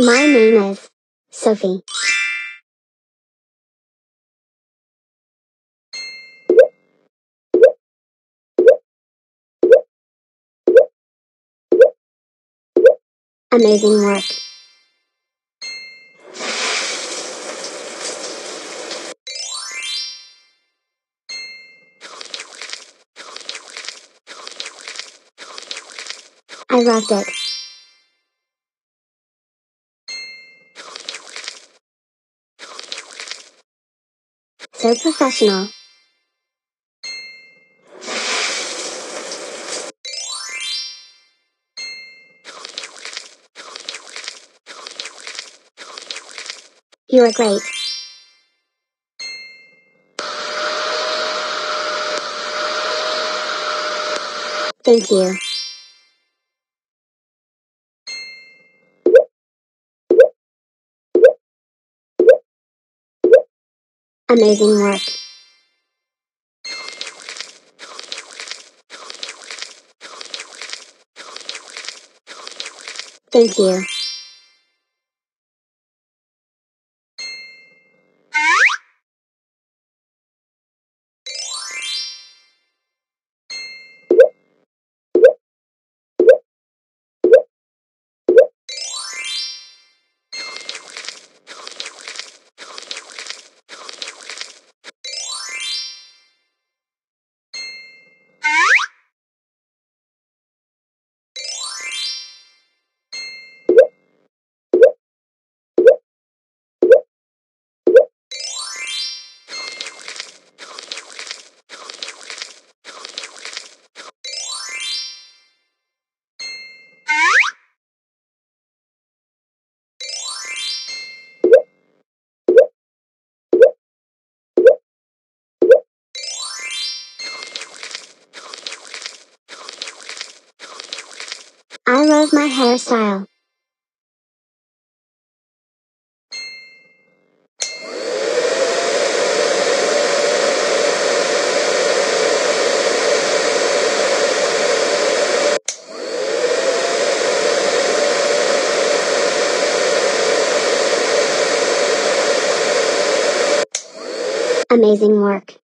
My name is Sophie. Amazing work. I loved it. So professional. You are great. Thank you. Amazing work. Thank you. I love my hairstyle. Amazing work.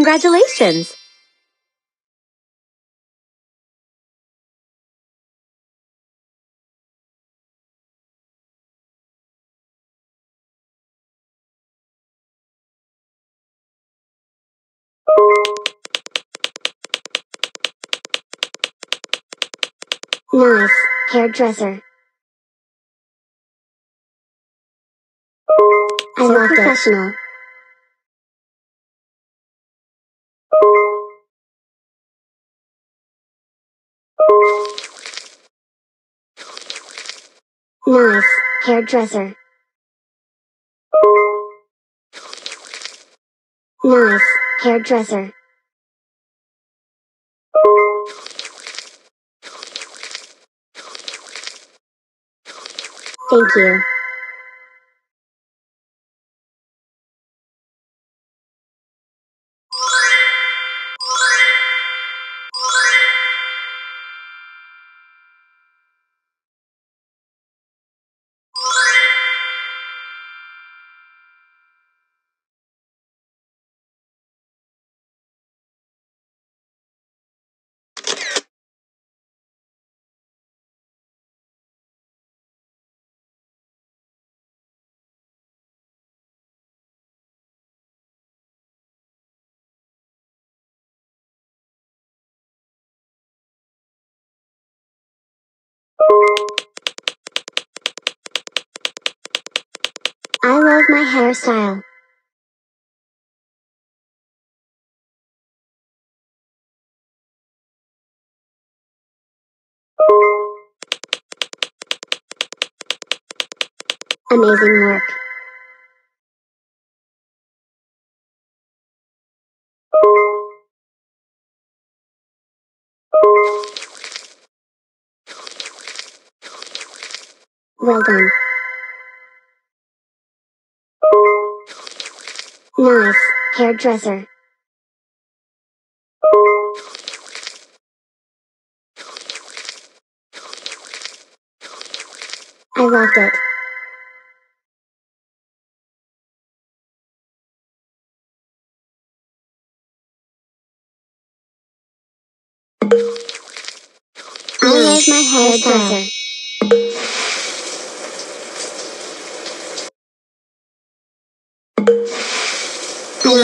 Congratulations! Nice, hairdresser. I'm not professional. Hairdresser. Nice, hairdresser. Thank you. I love my hairstyle. Amazing work. Well done. Nice, hairdresser. I loved it. I love my hairdresser.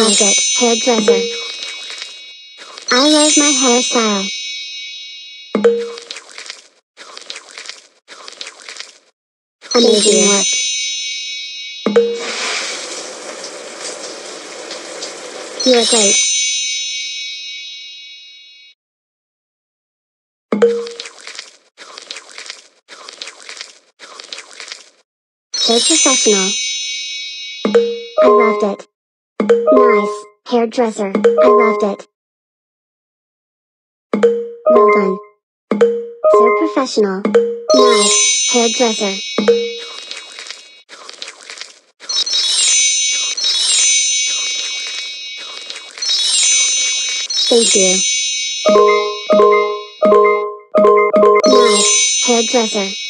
I love hairdresser. I love my hairstyle. Amazing work. You're great. So professional. I loved it. Nice, hairdresser. I loved it. Well done. So professional. Nice, hairdresser. Thank you. Nice, hairdresser.